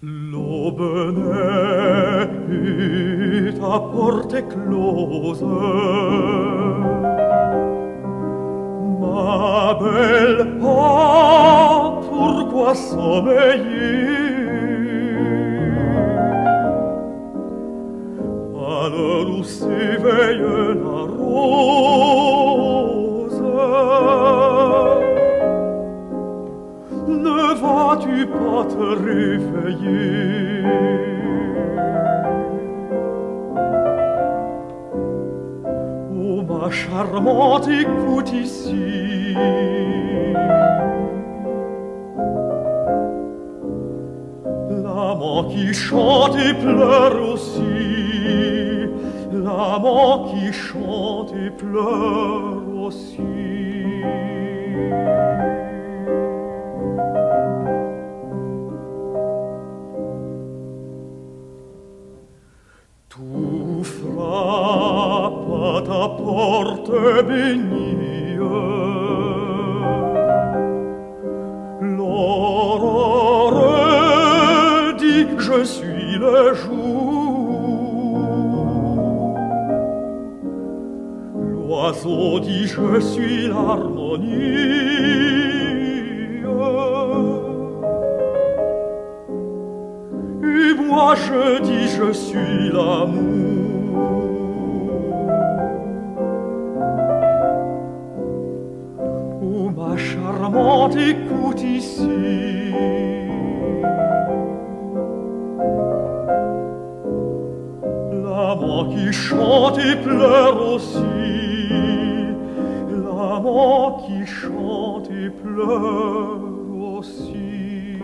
Loben ut a porte close. Ma bel pa pourquoi sommeiller Alors où s'éveille la rose vas-tu pas te réveiller Oh ma charmante, écoute ici L'amant qui chante et pleure aussi. L'amant qui chante et pleure aussi Tu ta porte bénie L'aurore dit je suis le jour L'oiseau dit je suis l'harmonie Et moi je dis je suis l'amour charmante, écoute ici. L'amant qui chante et pleure aussi, l'amant qui chante et pleure aussi.